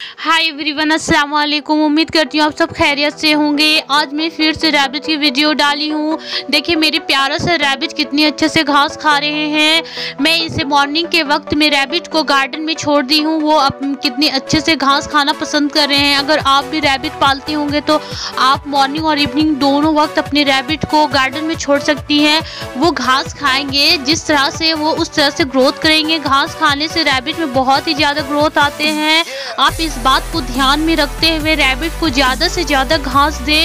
Hi everyone अस्सलाम वालेकुम उम्मीद करती हूँ आप सब खैरियत से होंगे। आज मैं फिर से रैबिट की वीडियो डाली हूँ। देखिए, मेरे प्यारा से रैबिट कितनी अच्छे से घास खा रहे हैं। मैं इसे मॉर्निंग के वक्त में रैबिट को गार्डन में छोड़ दी हूँ। वो अब कितनी अच्छे से घास खाना पसंद कर रहे हैं। अगर आप भी रैबिट पालते होंगे तो आप मॉर्निंग और इवनिंग दोनों वक्त अपने रैबिट को गार्डन में छोड़ सकती हैं। वो घास खाएँगे। जिस तरह से वो उस तरह से ग्रोथ करेंगे, घास खाने से रैबिट में बहुत ही ज़्यादा ग्रोथ आते हैं। आप इस बात को ध्यान में रखते हुए रैबिट को ज़्यादा से ज़्यादा घास दे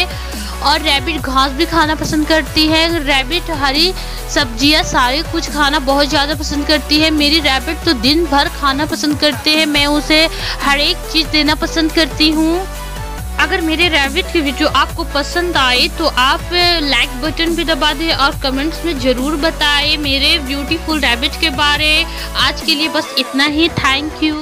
और रैबिट घास भी खाना पसंद करती है। रैबिट हरी सब्ज़ियाँ सारे कुछ खाना बहुत ज़्यादा पसंद करती है। मेरी रैबिट तो दिन भर खाना पसंद करते हैं। मैं उसे हर एक चीज़ देना पसंद करती हूँ। अगर मेरे रैबिट की वीडियो आपको पसंद आए तो आप लाइक बटन भी दबा दें और कमेंट्स में ज़रूर बताएँ मेरे ब्यूटीफुल रैबिट के बारे। आज के लिए बस इतना ही। Thank you